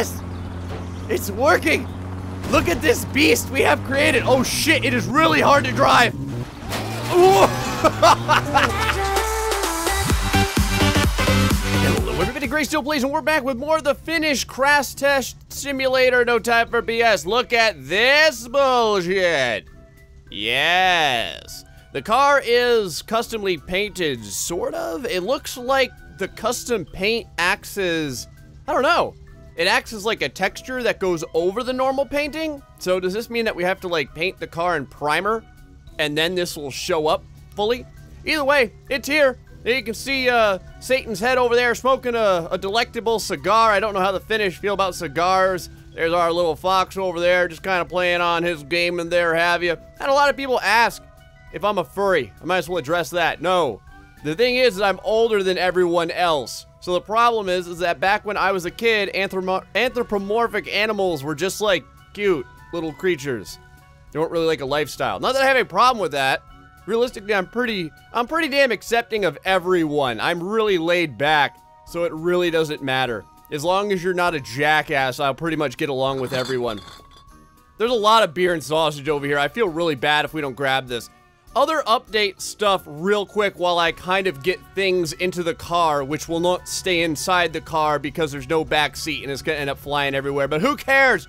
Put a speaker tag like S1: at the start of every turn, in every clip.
S1: Yes! It's working! Look at this beast we have created! Oh shit, it is really hard to drive! Hello everybody, Gray Still Plays, and we're back with more of the Finnish Crash Test Simulator. No time for BS. Look at this bullshit! Yes! The car is customly painted, sort of. It looks like the custom paint acts as, I don't know, it acts as like a texture that goes over the normal painting. So does this mean that we have to like paint the car in primer and then this will show up fully? Either way, it's here. You can see uh, Satan's head over there smoking a, a delectable cigar. I don't know how the Finnish feel about cigars. There's our little fox over there just kind of playing on his game and there have you. Had a lot of people ask if I'm a furry. I might as well address that. No. The thing is that I'm older than everyone else. So the problem is, is that back when I was a kid, anthropomorphic animals were just like cute little creatures. They weren't really like a lifestyle. Not that I have a problem with that. Realistically, I'm pretty, I'm pretty damn accepting of everyone. I'm really laid back, so it really doesn't matter. As long as you're not a jackass, I'll pretty much get along with everyone. There's a lot of beer and sausage over here. I feel really bad if we don't grab this. Other update stuff real quick while I kind of get things into the car, which will not stay inside the car because there's no back seat and it's gonna end up flying everywhere. But who cares?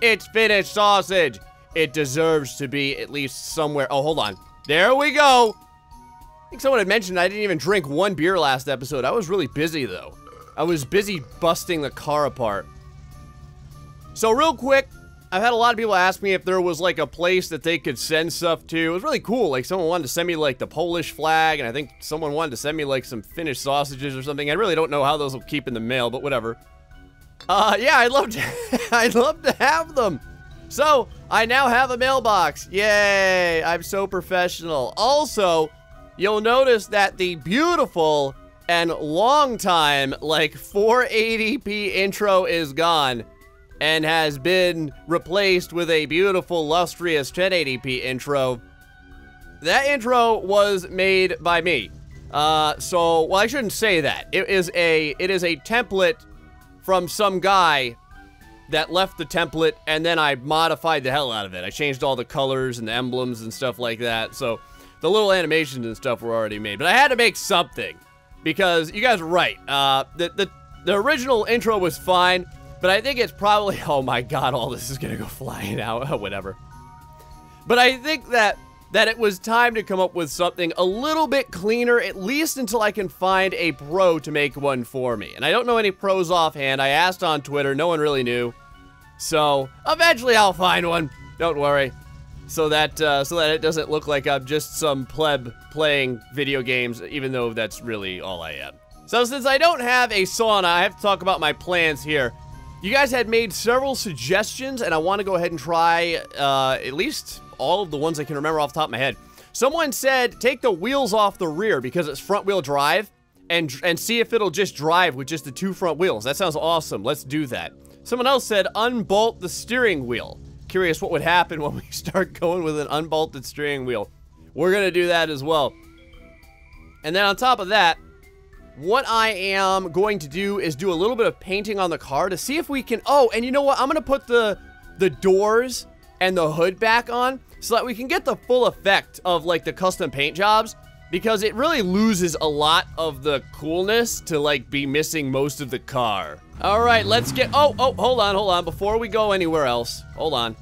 S1: It's Finnish sausage. It deserves to be at least somewhere. Oh, hold on. There we go. I think someone had mentioned I didn't even drink one beer last episode. I was really busy though. I was busy busting the car apart. So real quick, I've had a lot of people ask me if there was like a place that they could send stuff to. It was really cool. Like someone wanted to send me like the Polish flag, and I think someone wanted to send me like some Finnish sausages or something. I really don't know how those will keep in the mail, but whatever. Uh, yeah, I'd love to. I'd love to have them. So I now have a mailbox. Yay! I'm so professional. Also, you'll notice that the beautiful and long time like 480p intro is gone and has been replaced with a beautiful, lustrous 1080p intro. That intro was made by me. Uh, so, well, I shouldn't say that. It is a, it is a template from some guy that left the template, and then I modified the hell out of it. I changed all the colors and the emblems and stuff like that. So, the little animations and stuff were already made. But I had to make something because you guys are right. Uh, the, the, the original intro was fine. But I think it's probably, oh my god, all this is gonna go flying out, whatever. But I think that that it was time to come up with something a little bit cleaner, at least until I can find a pro to make one for me. And I don't know any pros offhand. I asked on Twitter, no one really knew. So eventually I'll find one. Don't worry. So that uh, so that it doesn't look like I'm just some pleb playing video games, even though that's really all I am. So since I don't have a sauna, I have to talk about my plans here. You guys had made several suggestions, and I want to go ahead and try uh, at least all of the ones I can remember off the top of my head. Someone said take the wheels off the rear because it's front wheel drive and and see if it'll just drive with just the two front wheels. That sounds awesome. Let's do that. Someone else said unbolt the steering wheel. Curious what would happen when we start going with an unbolted steering wheel. We're going to do that as well. And then on top of that, what I am going to do is do a little bit of painting on the car to see if we can... Oh, and you know what? I'm going to put the, the doors and the hood back on so that we can get the full effect of, like, the custom paint jobs. Because it really loses a lot of the coolness to, like, be missing most of the car. All right, let's get... Oh, oh, hold on, hold on. Before we go anywhere else, hold on.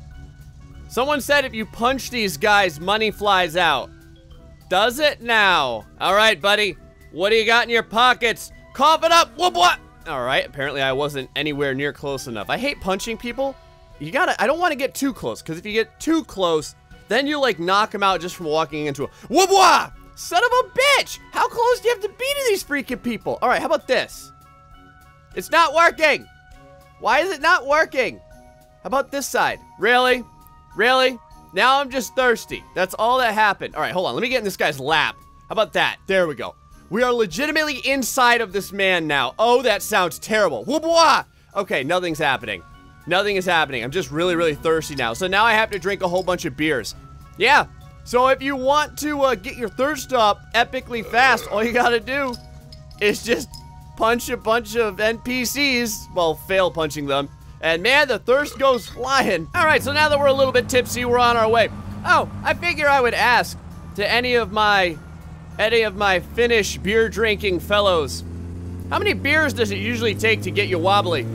S1: Someone said if you punch these guys, money flies out. Does it now? All right, buddy. What do you got in your pockets? Cough it up. Whoop what? All right. Apparently, I wasn't anywhere near close enough. I hate punching people. You gotta. I don't want to get too close because if you get too close, then you like knock them out just from walking into a whoop wah. Son of a bitch! How close do you have to be to these freaking people? All right. How about this? It's not working. Why is it not working? How about this side? Really? Really? Now I'm just thirsty. That's all that happened. All right, hold on. Let me get in this guy's lap. How about that? There we go. We are legitimately inside of this man now. Oh, that sounds terrible. Whoop Okay, nothing's happening. Nothing is happening. I'm just really, really thirsty now. So now I have to drink a whole bunch of beers. Yeah. So if you want to uh, get your thirst up epically fast, all you gotta do is just punch a bunch of NPCs. Well, fail punching them. And man, the thirst goes flying. All right, so now that we're a little bit tipsy, we're on our way. Oh, I figure I would ask to any of my, any of my Finnish beer drinking fellows, how many beers does it usually take to get you wobbly?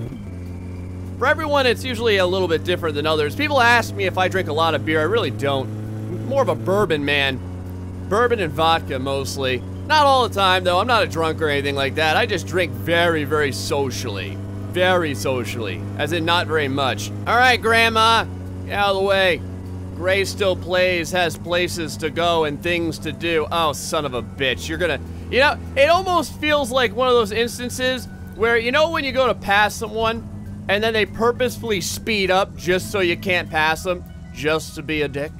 S1: For everyone, it's usually a little bit different than others. People ask me if I drink a lot of beer. I really don't. I'm more of a bourbon man. Bourbon and vodka mostly. Not all the time, though. I'm not a drunk or anything like that. I just drink very, very socially. Very socially. As in, not very much. All right, Grandma. Get out of the way. Gray still plays, has places to go and things to do. Oh, son of a bitch. You're gonna... You know, it almost feels like one of those instances where, you know when you go to pass someone and then they purposefully speed up just so you can't pass them, just to be a dick.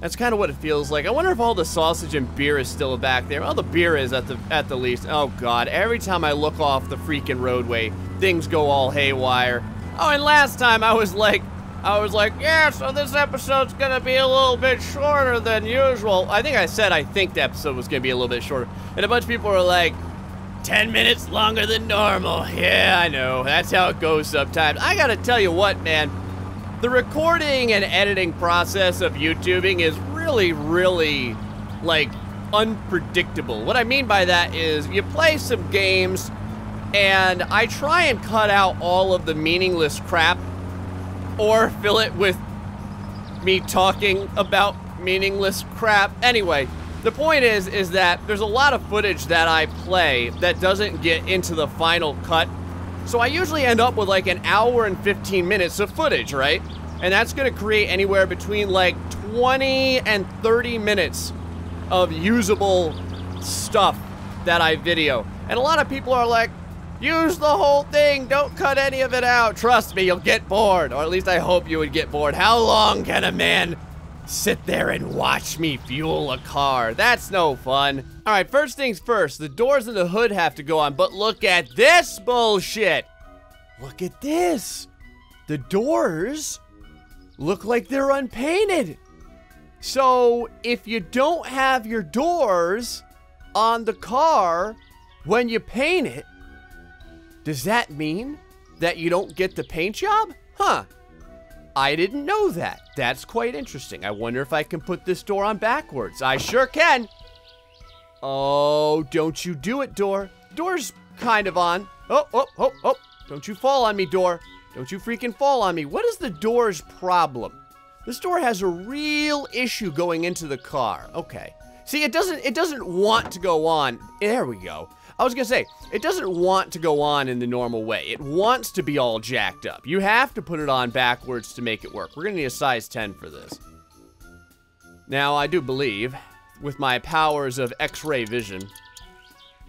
S1: That's kind of what it feels like. I wonder if all the sausage and beer is still back there. Well, the beer is at the at the least. Oh god, every time I look off the freaking roadway, things go all haywire. Oh, and last time I was like, I was like, yeah, so this episode's gonna be a little bit shorter than usual. I think I said I think the episode was gonna be a little bit shorter. And a bunch of people were like, 10 minutes longer than normal. Yeah, I know. That's how it goes sometimes. I gotta tell you what, man. The recording and editing process of YouTubing is really, really, like, unpredictable. What I mean by that is you play some games and I try and cut out all of the meaningless crap or fill it with me talking about meaningless crap. Anyway, the point is, is that there's a lot of footage that I play that doesn't get into the final cut. So I usually end up with like an hour and 15 minutes of footage, right? And that's gonna create anywhere between like 20 and 30 minutes of usable stuff that I video. And a lot of people are like, use the whole thing, don't cut any of it out. Trust me, you'll get bored. Or at least I hope you would get bored. How long can a man sit there and watch me fuel a car. That's no fun. All right, first things first, the doors and the hood have to go on, but look at this bullshit. Look at this. The doors look like they're unpainted. So if you don't have your doors on the car when you paint it, does that mean that you don't get the paint job? Huh. I didn't know that. That's quite interesting. I wonder if I can put this door on backwards. I sure can. Oh, don't you do it, door. Door's kind of on. Oh, oh, oh, oh. Don't you fall on me, door. Don't you freaking fall on me. What is the door's problem? This door has a real issue going into the car. Okay. See, it doesn't it doesn't want to go on. There we go. I was gonna say, it doesn't want to go on in the normal way. It wants to be all jacked up. You have to put it on backwards to make it work. We're gonna need a size 10 for this. Now, I do believe, with my powers of x-ray vision,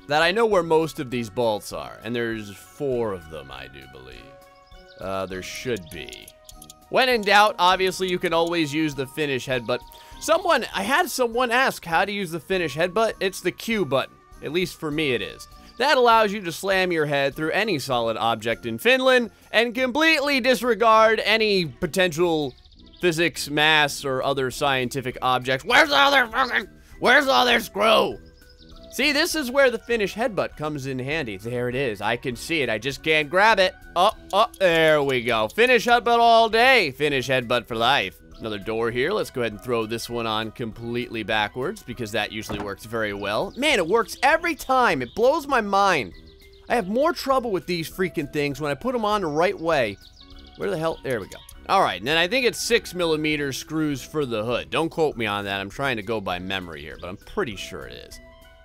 S1: that I know where most of these bolts are. And there's four of them, I do believe. Uh, there should be. When in doubt, obviously you can always use the Finnish headbutt. Someone, I had someone ask how to use the Finnish headbutt. It's the Q button. At least for me it is. That allows you to slam your head through any solid object in Finland and completely disregard any potential physics, mass, or other scientific objects. Where's the other fucking, where's the other screw? See, this is where the Finnish headbutt comes in handy. There it is. I can see it. I just can't grab it. Oh, oh, there we go. Finnish headbutt all day. Finnish headbutt for life. Another door here. Let's go ahead and throw this one on completely backwards because that usually works very well. Man, it works every time. It blows my mind. I have more trouble with these freaking things when I put them on the right way. Where the hell? There we go. All right, and then I think it's six millimeter screws for the hood. Don't quote me on that. I'm trying to go by memory here, but I'm pretty sure it is.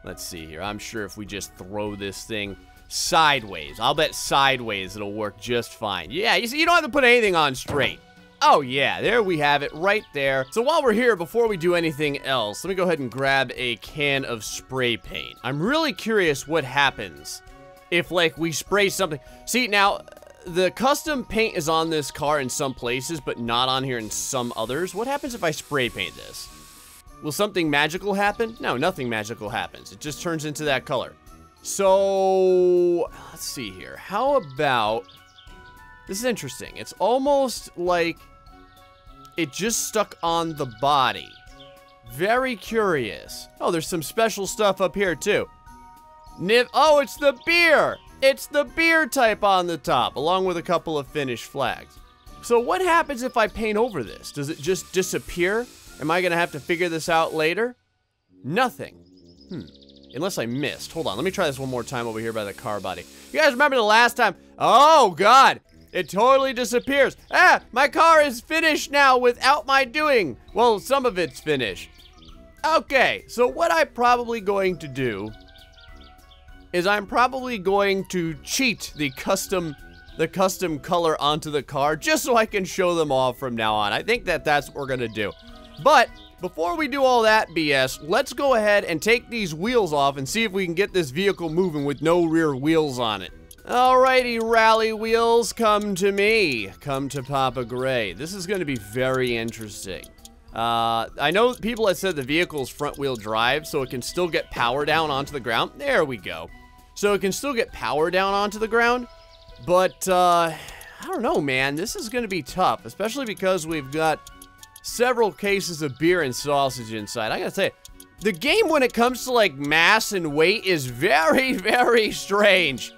S1: Let's see here. I'm sure if we just throw this thing sideways, I'll bet sideways it'll work just fine. Yeah, you see, you don't have to put anything on straight. Oh yeah, there we have it right there. So while we're here, before we do anything else, let me go ahead and grab a can of spray paint. I'm really curious what happens if like we spray something. See now, the custom paint is on this car in some places, but not on here in some others. What happens if I spray paint this? Will something magical happen? No, nothing magical happens. It just turns into that color. So, let's see here. How about this is interesting. It's almost like it just stuck on the body. Very curious. Oh, there's some special stuff up here, too. Niv- oh, it's the beer! It's the beer type on the top, along with a couple of Finnish flags. So what happens if I paint over this? Does it just disappear? Am I gonna have to figure this out later? Nothing. Hmm. Unless I missed. Hold on, let me try this one more time over here by the car body. You guys remember the last time? Oh, God. It totally disappears. Ah, my car is finished now without my doing. Well, some of it's finished. Okay, so what I'm probably going to do is I'm probably going to cheat the custom the custom color onto the car just so I can show them off from now on. I think that that's what we're going to do. But before we do all that BS, let's go ahead and take these wheels off and see if we can get this vehicle moving with no rear wheels on it. Alrighty, rally wheels, come to me. Come to Papa Gray. This is going to be very interesting. Uh, I know people have said the vehicle's front wheel drive, so it can still get power down onto the ground. There we go. So it can still get power down onto the ground, but, uh, I don't know, man. This is going to be tough, especially because we've got several cases of beer and sausage inside. I gotta say, the game when it comes to, like, mass and weight is very, very strange.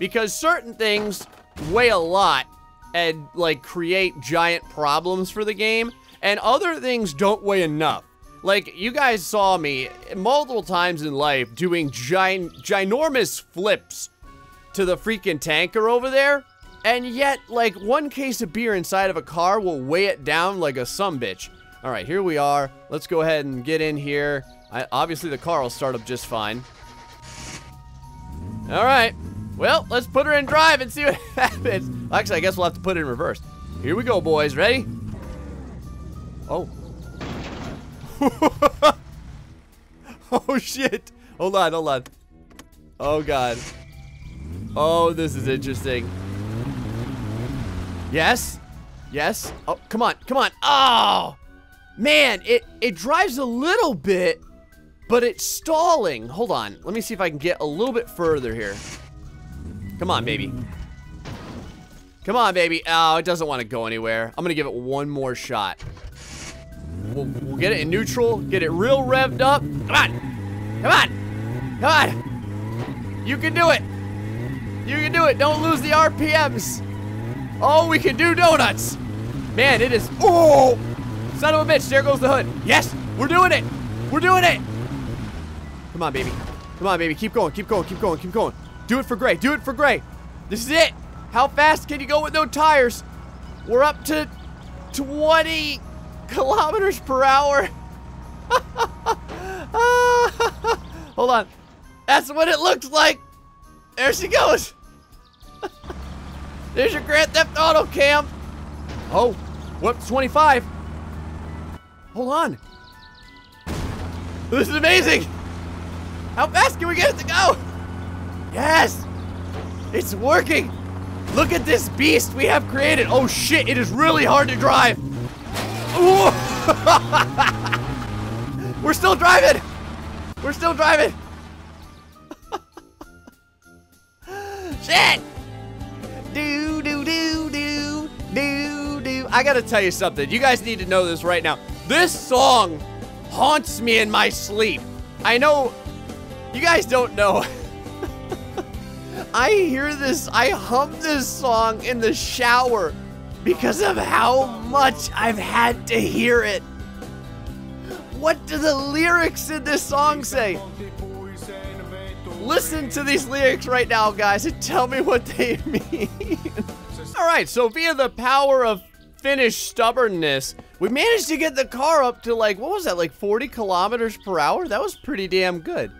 S1: Because certain things weigh a lot and, like, create giant problems for the game, and other things don't weigh enough. Like, you guys saw me multiple times in life doing giant, ginormous flips to the freaking tanker over there. And yet, like, one case of beer inside of a car will weigh it down like a bitch. All right, here we are. Let's go ahead and get in here. I, obviously, the car will start up just fine. All right. Well, let's put her in drive and see what happens. Actually, I guess we'll have to put it in reverse. Here we go, boys. Ready? Oh. oh, shit. Hold on, hold on. Oh, God. Oh, this is interesting. Yes. Yes. Oh, come on. Come on. Oh, man. It, it drives a little bit, but it's stalling. Hold on. Let me see if I can get a little bit further here. Come on, baby. Come on, baby. Oh, it doesn't want to go anywhere. I'm going to give it one more shot. We'll, we'll get it in neutral. Get it real revved up. Come on. Come on. Come on. You can do it. You can do it. Don't lose the RPMs. Oh, we can do donuts. Man, it is. Oh, son of a bitch. There goes the hood. Yes, we're doing it. We're doing it. Come on, baby. Come on, baby. Keep going. Keep going. Keep going. Keep going. Do it for Gray. Do it for Gray. This is it. How fast can you go with no tires? We're up to 20 kilometers per hour. Hold on. That's what it looks like. There she goes. There's your Grand Theft Auto cam. Oh, whoops, 25. Hold on. This is amazing. How fast can we get it to go? Yes, it's working. Look at this beast we have created. Oh shit, it is really hard to drive. We're still driving. We're still driving. shit. Do, do, do, do, do, do. I gotta tell you something. You guys need to know this right now. This song haunts me in my sleep. I know you guys don't know. I hear this, I hum this song in the shower because of how much I've had to hear it. What do the lyrics in this song say? Listen to these lyrics right now, guys, and tell me what they mean. All right, so via the power of Finnish stubbornness, we managed to get the car up to like, what was that, like 40 kilometers per hour? That was pretty damn good.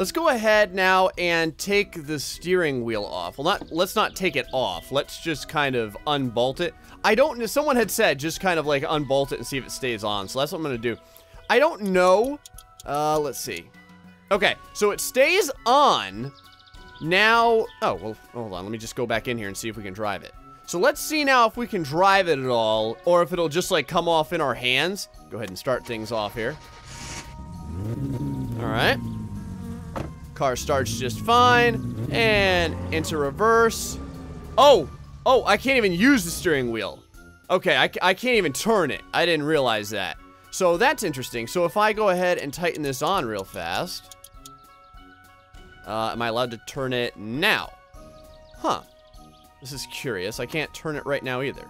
S1: Let's go ahead now and take the steering wheel off. Well, not let's not take it off. Let's just kind of unbolt it. I don't know. someone had said just kind of like unbolt it and see if it stays on. So that's what I'm going to do. I don't know. Uh, let's see. Okay, so it stays on. Now, oh, well, hold on. Let me just go back in here and see if we can drive it. So let's see now if we can drive it at all, or if it'll just like come off in our hands. Go ahead and start things off here. Car starts just fine. And into reverse. Oh, oh, I can't even use the steering wheel. Okay, I, I can't even turn it. I didn't realize that. So that's interesting. So if I go ahead and tighten this on real fast. Uh, am I allowed to turn it now? Huh. This is curious. I can't turn it right now either.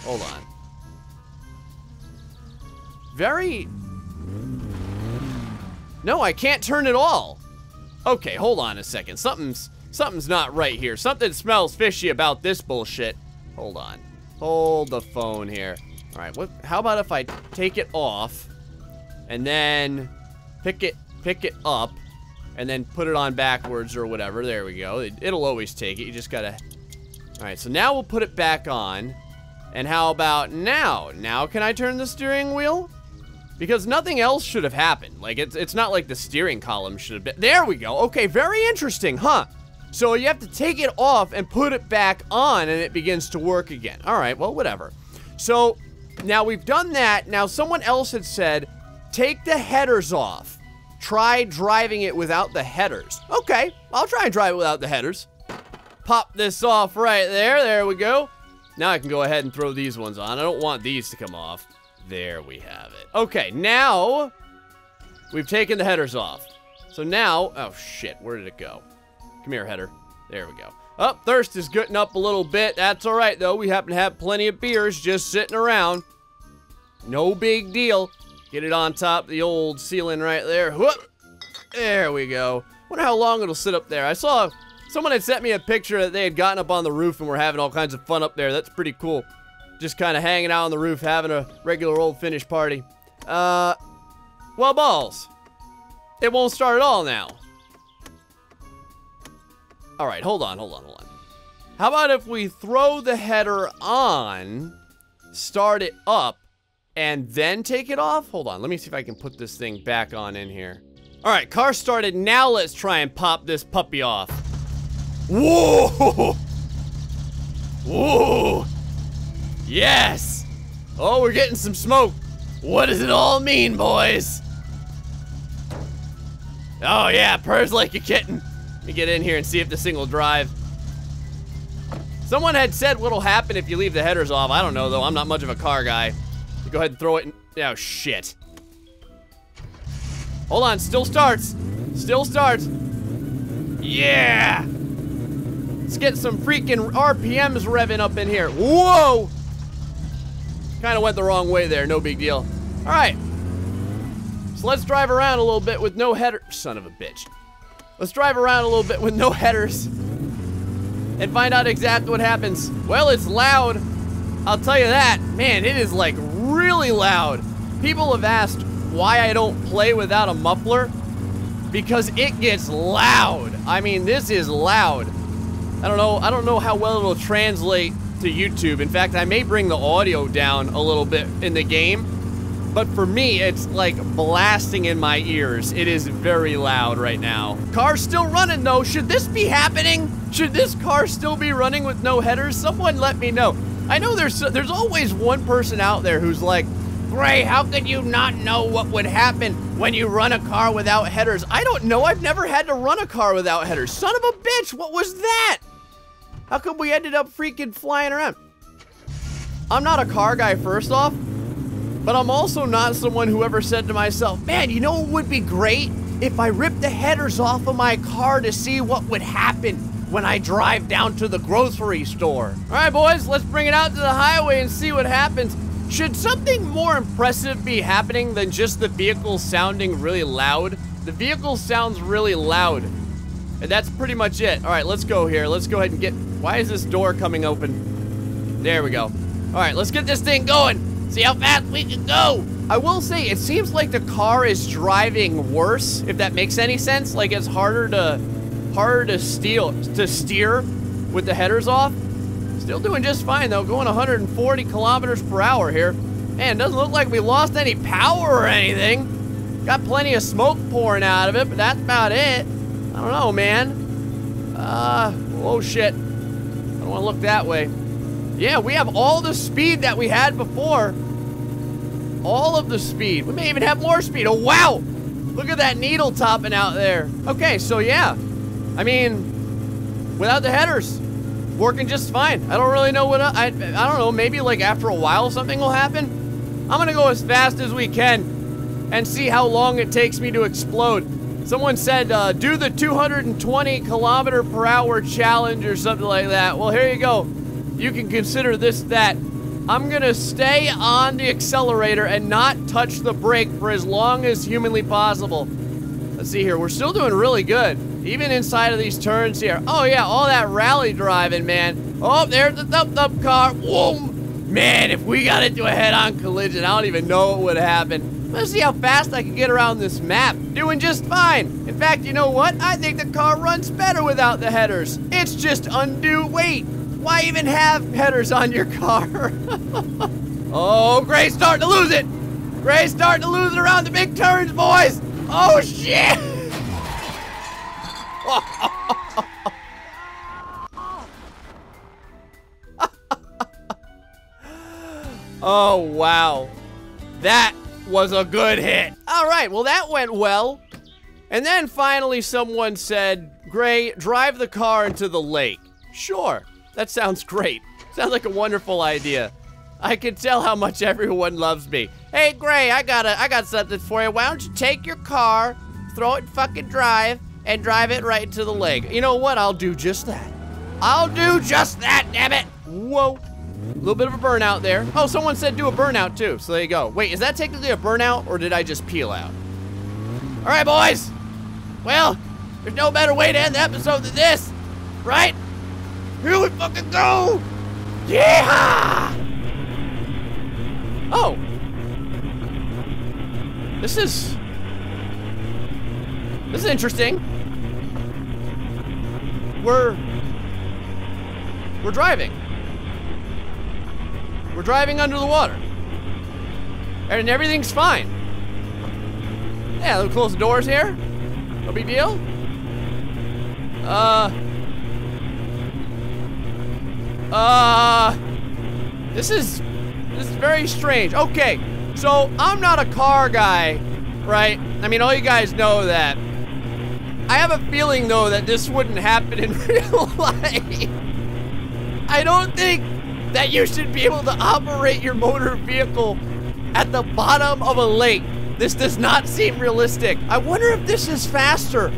S1: Hold on. Very... No, I can't turn it all. Okay, hold on a second. Something's something's not right here. Something smells fishy about this bullshit. Hold on. Hold the phone here. All right, what how about if I take it off and then pick it pick it up and then put it on backwards or whatever. There we go. It, it'll always take it. You just got to All right, so now we'll put it back on. And how about now? Now can I turn the steering wheel? Because nothing else should have happened. Like, it's, it's not like the steering column should have been. There we go. Okay, very interesting, huh? So you have to take it off and put it back on and it begins to work again. All right, well, whatever. So now we've done that. Now someone else had said, take the headers off. Try driving it without the headers. Okay, I'll try and drive it without the headers. Pop this off right there. There we go. Now I can go ahead and throw these ones on. I don't want these to come off. There we have it. Okay, now we've taken the headers off. So now, oh shit, where did it go? Come here, header. There we go. Up, oh, thirst is getting up a little bit. That's all right, though. We happen to have plenty of beers just sitting around. No big deal. Get it on top the old ceiling right there. Whoop. There we go. Wonder how long it'll sit up there. I saw someone had sent me a picture that they had gotten up on the roof and were having all kinds of fun up there. That's pretty cool just kind of hanging out on the roof, having a regular old Finnish party. Uh, well, balls. It won't start at all now. All right, hold on, hold on, hold on. How about if we throw the header on, start it up, and then take it off? Hold on, let me see if I can put this thing back on in here. All right, car started. Now let's try and pop this puppy off. Whoa! Whoa! Yes! Oh, we're getting some smoke. What does it all mean, boys? Oh, yeah, purrs like a kitten. Let me get in here and see if this thing will drive. Someone had said what'll happen if you leave the headers off. I don't know, though. I'm not much of a car guy. Go ahead and throw it in. Oh, shit. Hold on. Still starts. Still starts. Yeah! Let's get some freaking RPMs revving up in here. Whoa! Kind of went the wrong way there, no big deal. All right. So let's drive around a little bit with no header. Son of a bitch. Let's drive around a little bit with no headers and find out exactly what happens. Well, it's loud. I'll tell you that. Man, it is like really loud. People have asked why I don't play without a muffler because it gets loud. I mean, this is loud. I don't know. I don't know how well it'll translate to YouTube. In fact, I may bring the audio down a little bit in the game. But for me, it's like blasting in my ears. It is very loud right now. Car's still running though. Should this be happening? Should this car still be running with no headers? Someone let me know. I know there's there's always one person out there who's like, Gray, how could you not know what would happen when you run a car without headers? I don't know. I've never had to run a car without headers. Son of a bitch, what was that? How come we ended up freaking flying around? I'm not a car guy, first off, but I'm also not someone who ever said to myself, man, you know what would be great? If I ripped the headers off of my car to see what would happen when I drive down to the grocery store. All right, boys, let's bring it out to the highway and see what happens. Should something more impressive be happening than just the vehicle sounding really loud? The vehicle sounds really loud. And that's pretty much it. All right, let's go here. Let's go ahead and get why is this door coming open? There we go. All right, let's get this thing going. See how fast we can go. I will say, it seems like the car is driving worse, if that makes any sense. Like, it's harder to, harder to steal, to steer with the headers off. Still doing just fine, though. Going 140 kilometers per hour here. Man, doesn't look like we lost any power or anything. Got plenty of smoke pouring out of it, but that's about it. I don't know, man. Uh, oh shit don't want to look that way. Yeah, we have all the speed that we had before. All of the speed. We may even have more speed. Oh, wow! Look at that needle topping out there. Okay, so yeah. I mean, without the headers, working just fine. I don't really know what, I, I don't know, maybe like after a while something will happen. I'm gonna go as fast as we can and see how long it takes me to explode. Someone said, uh, do the 220 kilometer per hour challenge or something like that. Well, here you go. You can consider this that. I'm gonna stay on the accelerator and not touch the brake for as long as humanly possible. Let's see here, we're still doing really good. Even inside of these turns here. Oh yeah, all that rally driving, man. Oh, there's the thump thump car. Whoa! Man, if we got into a head-on collision, I don't even know what would happen. Let's see how fast I can get around this map. Doing just fine. In fact, you know what? I think the car runs better without the headers. It's just undue weight. Why even have headers on your car? oh, Gray's starting to lose it. Gray's starting to lose it around the big turns, boys. Oh, shit. oh, wow. That was a good hit. All right, well, that went well. And then finally someone said, Gray, drive the car into the lake. Sure, that sounds great. Sounds like a wonderful idea. I can tell how much everyone loves me. Hey, Gray, I got a, I got something for you. Why don't you take your car, throw it in fucking drive, and drive it right into the lake? You know what? I'll do just that. I'll do just that, damn it. Whoa. A little bit of a burnout there. Oh, someone said do a burnout too, so there you go. Wait, is that technically a burnout, or did I just peel out? All right, boys. Well, there's no better way to end the episode than this, right? Here we fucking go! Yeah! Oh. This is... This is interesting. We're... We're driving. We're driving under the water. And everything's fine. Yeah, let's close the doors here. No big deal. Uh... Uh... This is... This is very strange. Okay, so I'm not a car guy, right? I mean, all you guys know that. I have a feeling, though, that this wouldn't happen in real life. I don't think that you should be able to operate your motor vehicle at the bottom of a lake. This does not seem realistic. I wonder if this is faster.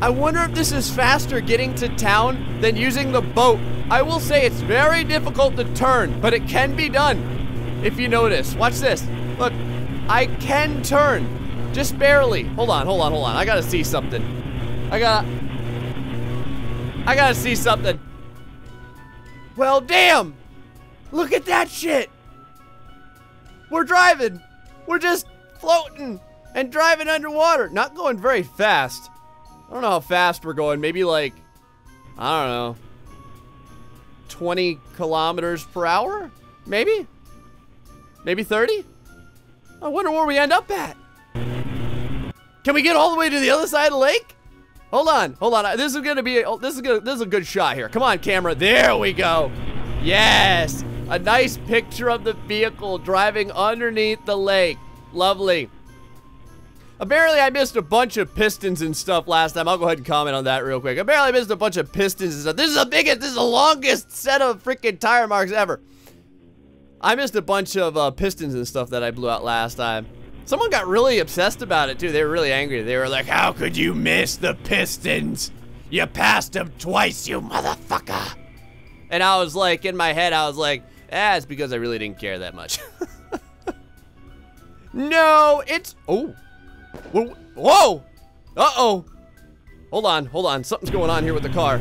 S1: I wonder if this is faster getting to town than using the boat. I will say it's very difficult to turn, but it can be done. If you notice. Watch this. Look, I can turn. Just barely. Hold on, hold on, hold on. I gotta see something. I gotta... I gotta see something. Well, damn! Look at that shit! We're driving. We're just floating and driving underwater. Not going very fast. I don't know how fast we're going. Maybe like, I don't know, 20 kilometers per hour? Maybe? Maybe 30? I wonder where we end up at. Can we get all the way to the other side of the lake? Hold on, hold on. This is gonna be, a, this is gonna, this is a good shot here. Come on, camera. There we go. Yes, a nice picture of the vehicle driving underneath the lake. Lovely. Apparently, I missed a bunch of pistons and stuff last time. I'll go ahead and comment on that real quick. Apparently, I missed a bunch of pistons and stuff. This is the biggest, this is the longest set of freaking tire marks ever. I missed a bunch of uh, pistons and stuff that I blew out last time. Someone got really obsessed about it, too. They were really angry. They were like, how could you miss the pistons? You passed them twice, you motherfucker. And I was like, in my head, I was like, ah, it's because I really didn't care that much. no, it's, oh. Whoa! Uh-oh! Hold on, hold on. Something's going on here with the car.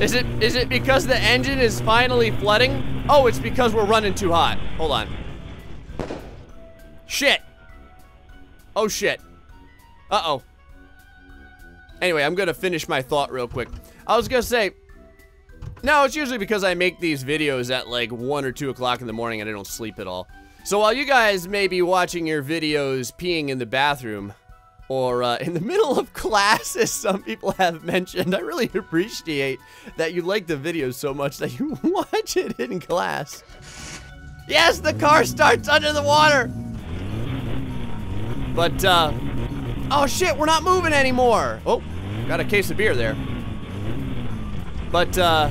S1: Is it is it because the engine is finally flooding? Oh, it's because we're running too hot. Hold on. Shit. Oh, shit. Uh-oh. Anyway, I'm gonna finish my thought real quick. I was gonna say, no, it's usually because I make these videos at like 1 or 2 o'clock in the morning and I don't sleep at all. So while you guys may be watching your videos peeing in the bathroom, or uh, in the middle of class, as some people have mentioned, I really appreciate that you like the videos so much that you watch it in class. Yes, the car starts under the water! But, uh, oh shit, we're not moving anymore! Oh, got a case of beer there. But, uh,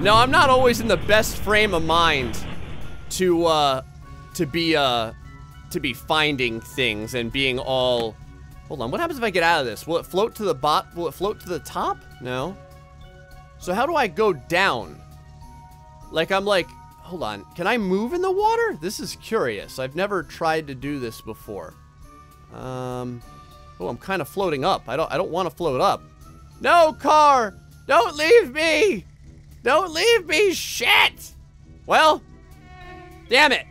S1: no, I'm not always in the best frame of mind to, uh, to be, uh, to be finding things and being all... Hold on, what happens if I get out of this? Will it float to the bot? Will it float to the top? No. So how do I go down? Like, I'm like, hold on. Can I move in the water? This is curious. I've never tried to do this before. Um, oh, I'm kind of floating up. I don't, I don't want to float up. No, car! Don't leave me! Don't leave me, shit! Well, damn it.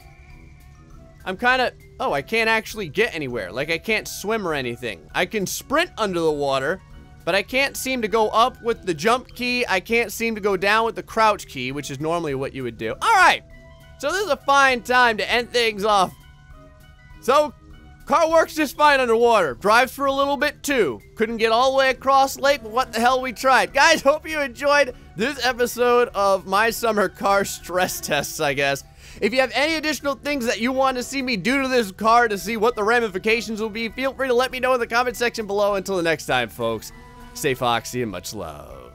S1: I'm kind of, oh, I can't actually get anywhere. Like, I can't swim or anything. I can sprint under the water, but I can't seem to go up with the jump key. I can't seem to go down with the crouch key, which is normally what you would do. All right. So this is a fine time to end things off. So, car works just fine underwater. Drives for a little bit too. Couldn't get all the way across lake, but what the hell we tried. Guys, hope you enjoyed this episode of my summer car stress tests, I guess. If you have any additional things that you want to see me do to this car to see what the ramifications will be, feel free to let me know in the comment section below. Until the next time, folks. Stay foxy and much love.